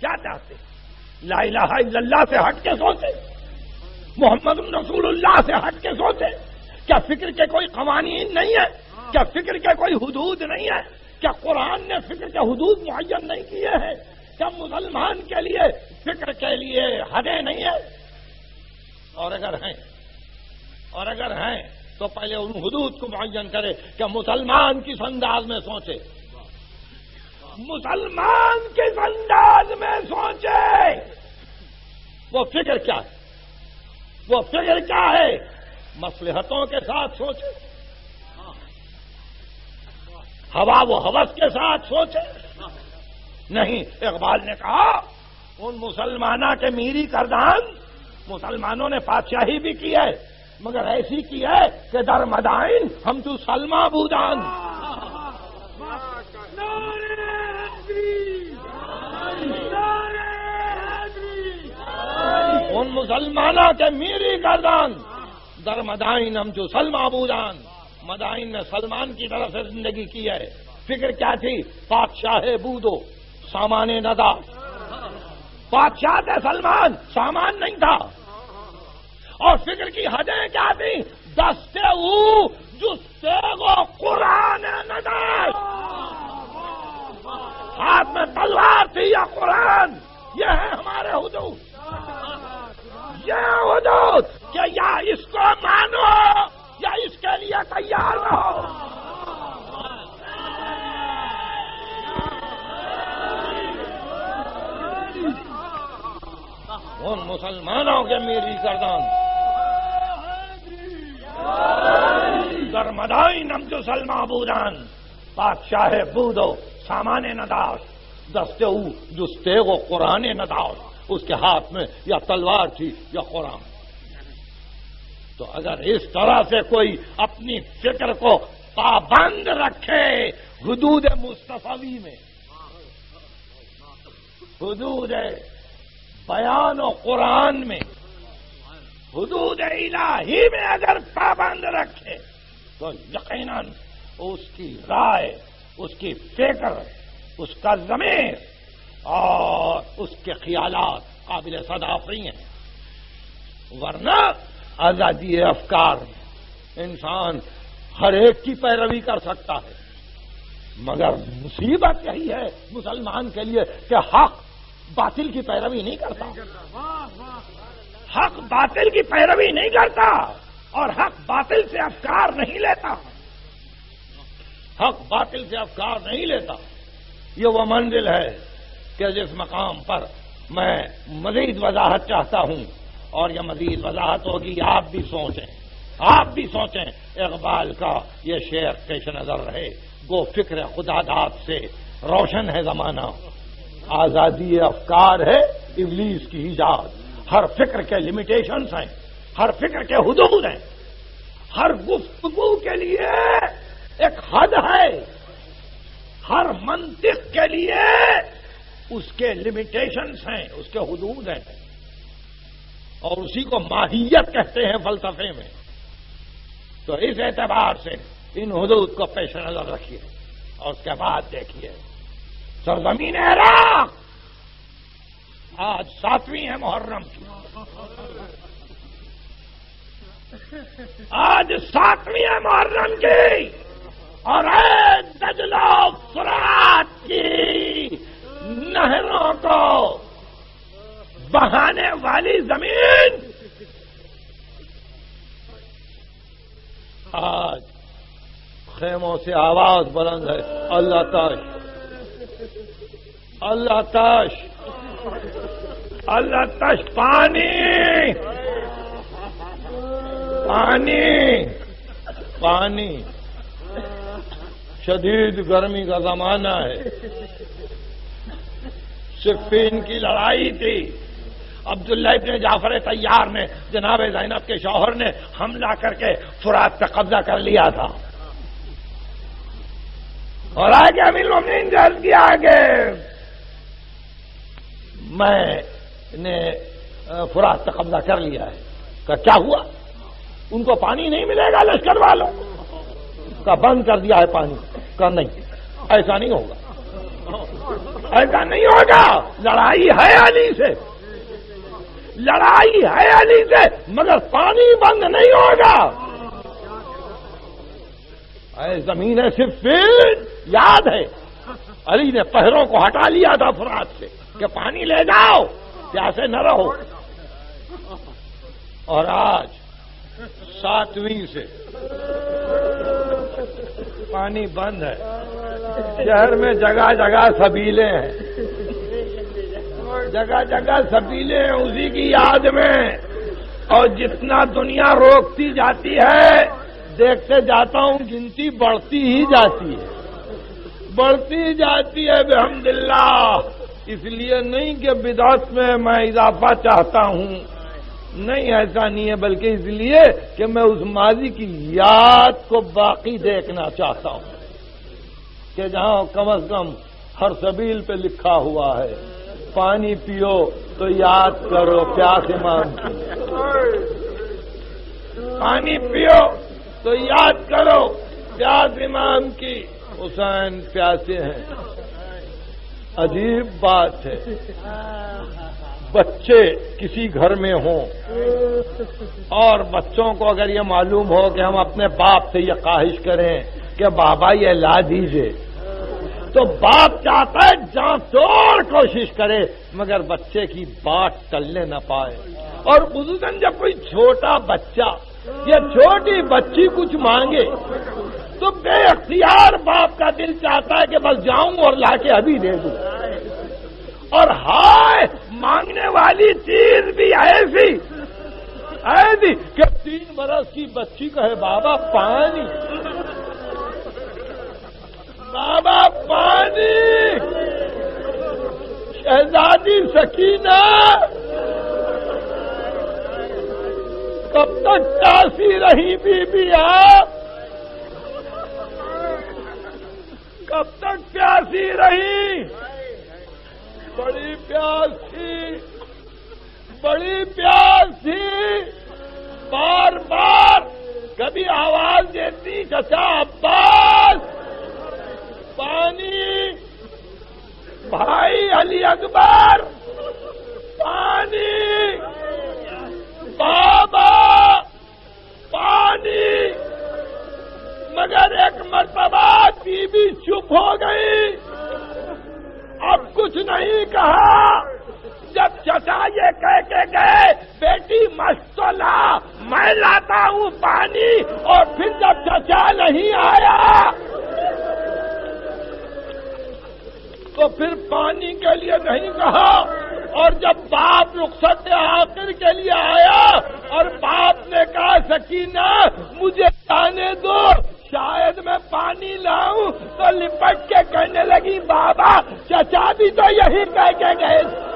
کیا چاہتے لا الہ الا اللہ سے ہٹ کے سوچے محمد رسول اللہ سے ہٹ کے سوچے کیا فکر کے کوئی قوانین نہیں ہے کیا فکر کے کوئی حدود نہیں ہے کیا قرآن نے فکر کے حدود معین نہیں کیے ہیں؟ کیا مسلمان کے لیے فکر کے لیے حدیں نہیں ہے اور اگر ہیں، اور اگر ہیں، تو پہلے ان حدود کو معین کرے کہ مسلمان کس انداز میں سوچے۔ مسلمان کس انداز میں سوچے؟ وہ فکر کیا ہے؟ وہ فکر کیا ہے؟ مسلحتوں کے ساتھ سوچے؟ ہوا وہ حوث کے ساتھ سوچے؟ نہیں، اقبال نے کہا، ان مسلمانوں کے میری کردان مسلمانوں نے بادشاہی بھی کی ہے، مگر ایسی کی ہے کہ در مدائن ہم تو سلما بودان۔ ان مسلمانوں کے میری گردان در مدائن ہم جو سلما بودان مدائن نے سلمان کی طرف سے زندگی کی ہے فکر کیا تھی بادشاہ بودو سامان ندا بادشاہ تھے سلمان سامان نہیں تھا اور فکر کی حدیں کیا تھی دستے جستے وہ قرآن ندا ہاتھ میں تلوار تھی یا قرآن؟ یہ ہے ہمارے حدود۔ یہ حدود کہ یا اس کو مانو یا اس کے لیے تیار رہو ان مسلمانوں کے میری گردان۔ گرمدائی نم جو بادشاہ بودو۔ سامان نداس دستے جستے وہ قرآن نداس اس کے ہاتھ میں یا تلوار تھی یا قرآن۔ تو اگر اس طرح سے کوئی اپنی فکر کو پابند رکھے حدود مصطفی میں، حدود بیان و قرآن میں، حدود الہی میں اگر پابند رکھے، تو یقیناً اس کی رائے اس کی فکر، اس کا ضمیر اور اس کے خیالات قابل صدافری ہیں۔ ورنہ آزادی افکار انسان ہر ایک کی پیروی کر سکتا ہے۔ مگر مصیبت یہی ہے مسلمان کے لیے کہ حق باطل کی پیروی نہیں کرتا۔ حق باطل کی پیروی نہیں کرتا اور حق باطل سے افکار نہیں لیتا۔ حق باطل سے افکار نہیں لیتا۔ یہ وہ منزل ہے کہ جس مقام پر میں مزید وضاحت چاہتا ہوں اور یہ مزید وضاحت ہوگی، آپ بھی سوچیں۔ آپ بھی سوچیں، اقبال کا یہ شعر پیش نظر رہے۔ وہ فکر خدا داد سے روشن ہے زمانہ۔ آزادی افکار ہے، ابلیس کی ایجاد۔ ہر فکر کے لمیٹیشنس ہیں، ہر فکر کے حدود ہیں۔ ہر گفتگو کے لیے ایک حد ہے۔ ہر منطق کے لیے اس کے لمیٹیشنس ہیں، اس کے حدود ہیں۔ اور اسی کو ماہیت کہتے ہیں فلسفے میں۔ تو اس اعتبار سے ان حدود کو پیش نظر رکھیے اور اس کے بعد دیکھیے۔ سرزمین عراق۔ آج ساتویں ہے محرم۔ کی آج ساتویں ہے محرم کی۔ اور دجلو فرات کی نہروں کو بہانے والی زمین آج خیموں سے آواز بلند ہے۔ اللہ تاش اللہ تاش اللہ تش پانی۔ پانی۔ پانی۔ شدید گرمی کا زمانہ ہے۔ صفین کی لڑائی تھی۔ عبداللہ ابن جعفر تیار نے، جناب زینب کے شوہر نے حملہ کر کے فرات پہ قبضہ کر لیا تھا۔ اور آگے امیر المین جلد کیا آگے۔ میں نے فرات پہ قبضہ کر لیا ہے۔ کہ کیا ہوا؟ ان کو پانی نہیں ملے گا لشکر والوں کا بند کر دیا ہے پانی کا نہیں، ایسا نہیں ہوگا۔ ایسا نہیں ہوگا۔ لڑائی ہے علی سے۔ لڑائی ہے علی سے، مگر پانی بند نہیں ہوگا۔ اے زمین ہے صرف یاد ہے، علی نے پہروں کو ہٹا لیا تھا فرات سے کہ پانی لے جاؤ، پیاسے نہ رہو۔ اور آج ساتویں سے پانی بند ہے۔ شہر میں جگہ جگہ سبیلے ہیں۔ جگہ جگہ سبیلے ہیں اسی کی یاد میں۔ اور جتنا دنیا روکتی جاتی ہے، دیکھتے جاتا ہوں گنتی بڑھتی ہی جاتی ہے۔ بڑھتی جاتی ہے بحمد اللہ اس لیے نہیں کہ بدعت میں میں اضافہ چاہتا ہوں۔ نہیں، ایسا نہیں ہے، بلکہ اس لیے کہ میں اس ماضی کی یاد کو باقی دیکھنا چاہتا ہوں کہ جہاں کم از کم ہر سبیل پہ لکھا ہوا ہے۔ پانی پیو تو یاد کرو پیاس امام کی پانی پیو تو یاد کرو پیاس امام کی۔ حسین پیاسے ہیں۔ عجیب بات ہے۔ بچے کسی گھر میں ہوں اور بچوں کو اگر یہ معلوم ہو کہ ہم اپنے باپ سے یہ خواہش کریں کہ بابا یہ لا دیجیے، تو باپ چاہتا ہے جہاں توڑ کوشش کرے، مگر بچے کی بات ٹلنے نہ پائے۔ اور بزرگن جب کوئی چھوٹا بچہ، یا چھوٹی بچی کچھ مانگے، تو بے اختیار باپ کا دل چاہتا ہے کہ بس جاؤں اور لا کے ابھی دے دوں۔ اور ہائے والی چیز بھی ایسی ایسی کہ تین برس کی بچی کہے، بابا، پانی۔ بابا، پانی۔ شہزادی سکینہ۔ کب تک کاسی رہی بی بی آپ۔ کب تک پیاسی رہی۔ بڑی پیاس تھی۔ بڑی پیاس تھی بار بار کبھی آواز دیتی، چچا عباس۔ پانی۔ بھائی علی اکبر۔ پانی۔ بابا۔ پانی۔ مگر ایک مرتبہ بی بی چپ ہو گئی۔ اب کچھ نہیں کہا۔ جب چچا یہ کہہ کے گئے، بیٹی مستلا میں لاتا ہوں پانی اور پھر جب چچا نہیں آیا تو پھر پانی کے لیے نہیں کہا۔ اور جب باپ رخصت آخر کے لیے آیا اور باپ نے کہا، سکینہ، مجھے جانے دو، شاید میں پانی لاؤں۔ تو لپٹ کے کہنے لگی، بابا، چچا بھی تو یہی پہ کے گئے